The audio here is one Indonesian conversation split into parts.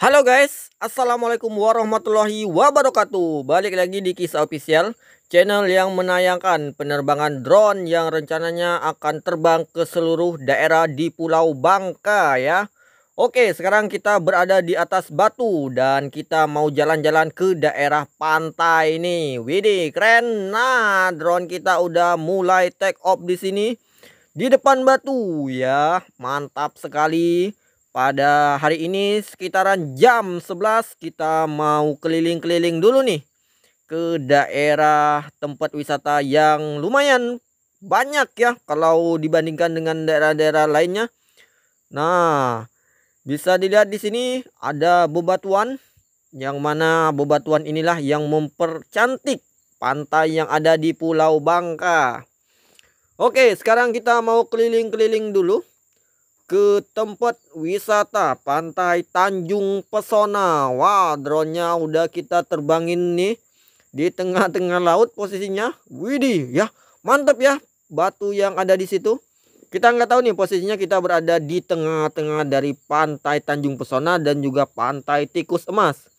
Halo guys, Assalamualaikum warahmatullahi wabarakatuh Balik lagi di Kisah Official Channel yang menayangkan penerbangan drone yang rencananya akan terbang ke seluruh daerah di Pulau Bangka ya Oke, sekarang kita berada di atas batu dan kita mau jalan-jalan ke daerah pantai nih. Widih, keren. Nah, drone kita udah mulai take off di sini di depan batu ya. Mantap sekali. Pada hari ini sekitaran jam 11 kita mau keliling-keliling dulu nih ke daerah tempat wisata yang lumayan banyak ya kalau dibandingkan dengan daerah-daerah lainnya. Nah, bisa dilihat di sini ada bebatuan yang mana bebatuan inilah yang mempercantik pantai yang ada di Pulau Bangka. Oke, sekarang kita mau keliling-keliling dulu ke tempat wisata Pantai Tanjung Pesona. Wah, drone-nya udah kita terbangin nih di tengah-tengah laut posisinya. Widih, ya. Mantap ya batu yang ada di situ. Kita nggak tahu nih posisinya kita berada di tengah-tengah dari pantai Tanjung Pesona dan juga pantai Tikus Emas.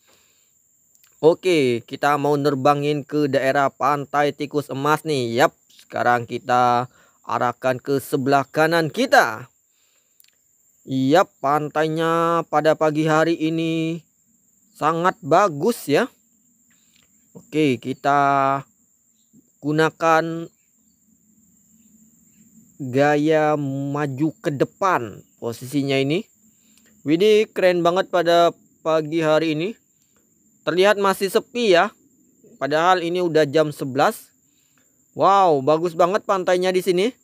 Oke, kita mau nerbangin ke daerah pantai Tikus Emas nih. Yap, sekarang kita arahkan ke sebelah kanan kita. Yap, pantainya pada pagi hari ini sangat bagus ya. Oke, kita gunakan gaya maju ke depan posisinya ini. Widih keren banget pada pagi hari ini. Terlihat masih sepi ya. Padahal ini udah jam 11. Wow, bagus banget pantainya di sini.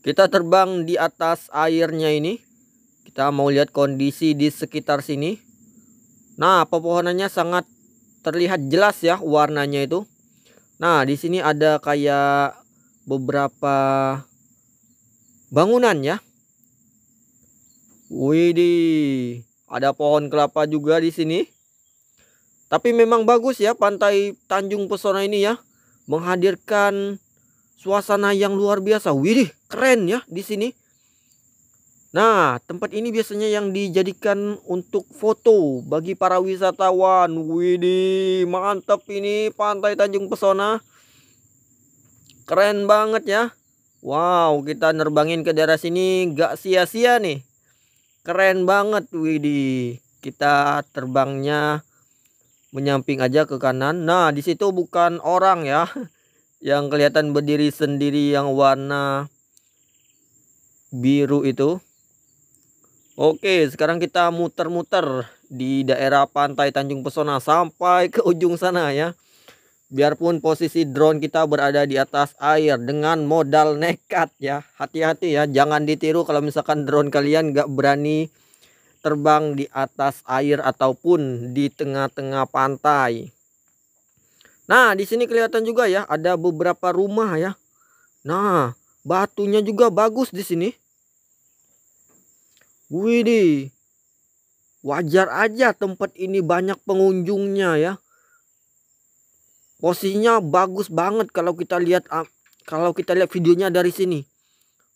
Kita terbang di atas airnya ini. Kita mau lihat kondisi di sekitar sini. Nah, pepohonannya sangat terlihat jelas ya warnanya itu. Nah, di sini ada kayak beberapa bangunan ya. Widih, ada pohon kelapa juga di sini. Tapi memang bagus ya pantai Tanjung Pesona ini ya, menghadirkan suasana yang luar biasa. Widih, keren ya di sini. Nah, tempat ini biasanya yang dijadikan untuk foto bagi para wisatawan. Widih, mantap ini pantai Tanjung Pesona. Keren banget ya. Wow, kita nerbangin ke daerah sini gak sia-sia nih. Keren banget, Widih. Kita terbangnya menyamping aja ke kanan. Nah, di situ bukan orang ya. Yang kelihatan berdiri sendiri yang warna biru itu. Oke, sekarang kita muter-muter di daerah pantai Tanjung Pesona sampai ke ujung sana ya. Biarpun posisi drone kita berada di atas air dengan modal nekat ya. Hati-hati ya, jangan ditiru kalau misalkan drone kalian gak berani terbang di atas air ataupun di tengah-tengah pantai. Nah, di sini kelihatan juga ya, ada beberapa rumah ya. Nah, batunya juga bagus di sini. Widih. Wajar aja tempat ini banyak pengunjungnya ya posisinya bagus banget kalau kita lihat ah, kalau kita lihat videonya dari sini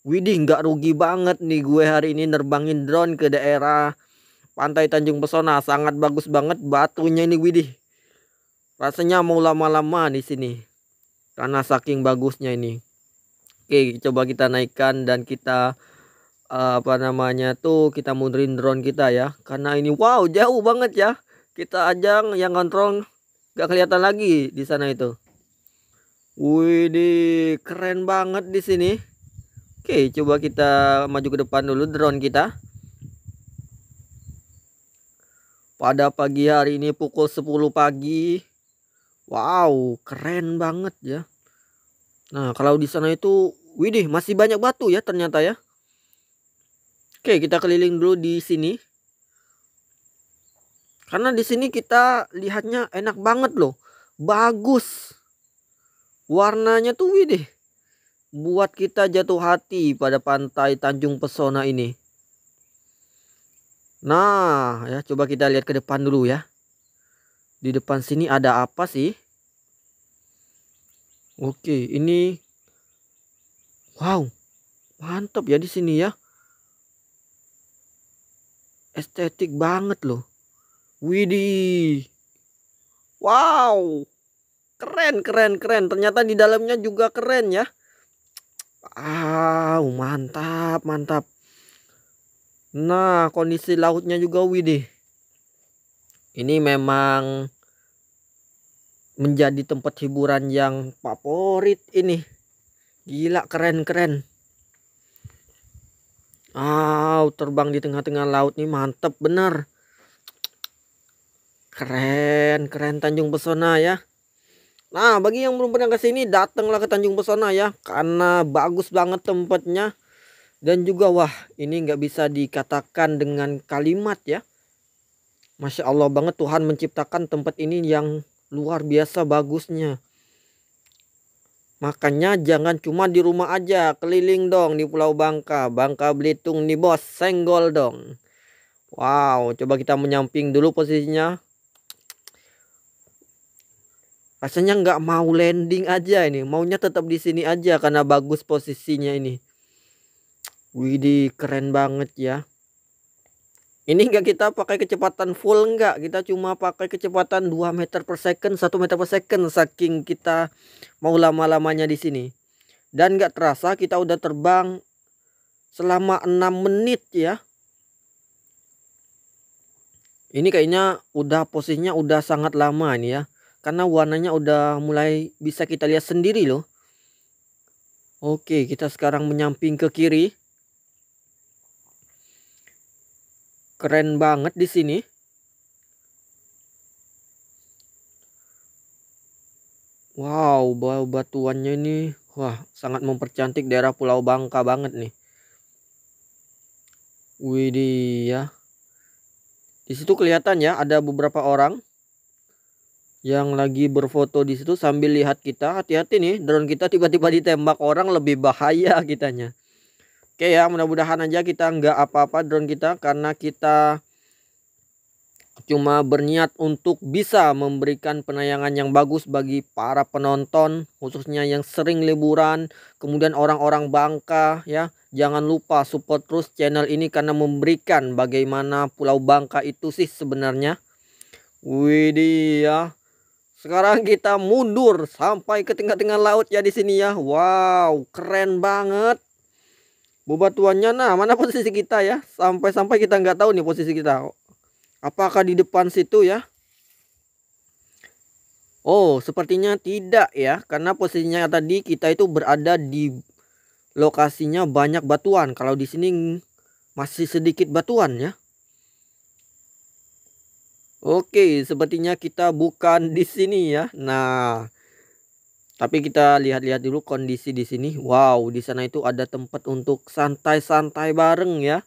Widih nggak rugi banget nih gue hari ini nerbangin drone ke daerah Pantai Tanjung Pesona sangat bagus banget batunya ini Widih rasanya mau lama-lama di sini karena saking bagusnya ini Oke coba kita naikkan dan kita uh, apa namanya tuh kita mundurin drone kita ya karena ini wow jauh banget ya kita ajang yang kontrol Gak kelihatan lagi di sana itu. Wih, di keren banget di sini. Oke, coba kita maju ke depan dulu drone kita. Pada pagi hari ini pukul 10 pagi. Wow, keren banget ya. Nah, kalau di sana itu widih masih banyak batu ya ternyata ya. Oke, kita keliling dulu di sini. Karena di sini kita lihatnya enak banget loh. Bagus. Warnanya tuh widih. Buat kita jatuh hati pada pantai Tanjung Pesona ini. Nah, ya coba kita lihat ke depan dulu ya. Di depan sini ada apa sih? Oke, ini wow. Mantap ya di sini ya. estetik banget loh. Widih. Wow. Keren, keren, keren. Ternyata di dalamnya juga keren ya. Ah, mantap, mantap. Nah, kondisi lautnya juga widih. Ini memang menjadi tempat hiburan yang favorit ini. Gila keren-keren. Ah, terbang di tengah-tengah laut nih mantep bener. Keren, keren Tanjung Pesona ya. Nah, bagi yang belum pernah ke sini, datanglah ke Tanjung Pesona ya, karena bagus banget tempatnya. Dan juga wah, ini nggak bisa dikatakan dengan kalimat ya. Masya Allah banget Tuhan menciptakan tempat ini yang luar biasa bagusnya. Makanya jangan cuma di rumah aja, keliling dong di Pulau Bangka, Bangka Belitung nih bos, senggol dong. Wow, coba kita menyamping dulu posisinya. Rasanya nggak mau landing aja ini, maunya tetap di sini aja karena bagus posisinya ini. Widih, keren banget ya. Ini enggak kita pakai kecepatan full enggak, kita cuma pakai kecepatan 2 meter per second, 1 meter per second saking kita mau lama-lamanya di sini. Dan enggak terasa kita udah terbang selama 6 menit ya. Ini kayaknya udah posisinya udah sangat lama ini ya. Karena warnanya udah mulai bisa kita lihat sendiri loh. Oke, kita sekarang menyamping ke kiri. Keren banget di sini. Wow, bau batuannya ini wah sangat mempercantik daerah Pulau Bangka banget nih. Widih ya. Di situ kelihatan ya ada beberapa orang yang lagi berfoto di situ sambil lihat kita. Hati-hati nih, drone kita tiba-tiba ditembak orang lebih bahaya kitanya. Oke ya mudah-mudahan aja kita nggak apa-apa drone kita karena kita cuma berniat untuk bisa memberikan penayangan yang bagus bagi para penonton khususnya yang sering liburan kemudian orang-orang Bangka ya. Jangan lupa support terus channel ini karena memberikan bagaimana Pulau Bangka itu sih sebenarnya. Widih ya. Sekarang kita mundur sampai ke tengah-tengah laut ya di sini ya. Wow keren banget Bebatuannya nah mana posisi kita ya? Sampai-sampai kita nggak tahu nih posisi kita. Apakah di depan situ ya? Oh sepertinya tidak ya karena posisinya tadi kita itu berada di lokasinya banyak batuan. Kalau di sini masih sedikit batuan ya. Oke sepertinya kita bukan di sini ya. Nah tapi kita lihat-lihat dulu kondisi di sini. Wow, di sana itu ada tempat untuk santai-santai bareng ya.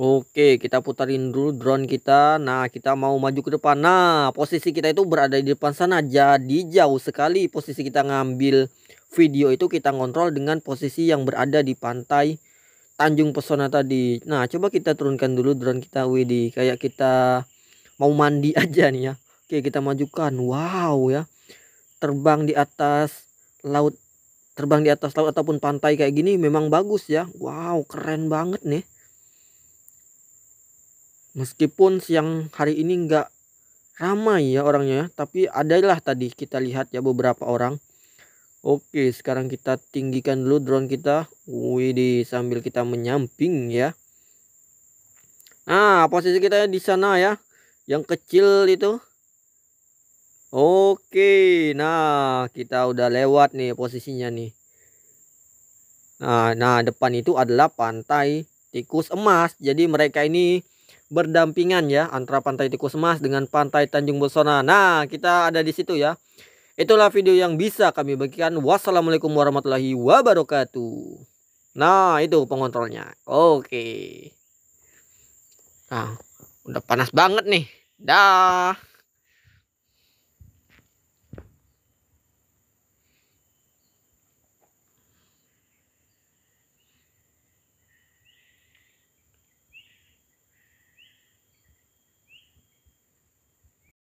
Oke, kita putarin dulu drone kita. Nah, kita mau maju ke depan. Nah, posisi kita itu berada di depan sana. Jadi jauh sekali posisi kita ngambil video itu kita kontrol dengan posisi yang berada di pantai Tanjung Pesona tadi. Nah, coba kita turunkan dulu drone kita Widi. Kayak kita mau mandi aja nih ya. Oke kita majukan. Wow ya. Terbang di atas laut terbang di atas laut ataupun pantai kayak gini memang bagus ya. Wow keren banget nih. Meskipun siang hari ini enggak ramai ya orangnya tapi adalah tadi kita lihat ya beberapa orang. Oke sekarang kita tinggikan dulu drone kita. Wih sambil kita menyamping ya. Nah posisi kita di sana ya. Yang kecil itu Oke, nah kita udah lewat nih posisinya nih. Nah, nah depan itu adalah pantai tikus emas. Jadi mereka ini berdampingan ya antara pantai tikus emas dengan pantai Tanjung Besona. Nah, kita ada di situ ya. Itulah video yang bisa kami bagikan. Wassalamualaikum warahmatullahi wabarakatuh. Nah, itu pengontrolnya. Oke. Nah, udah panas banget nih. Dah.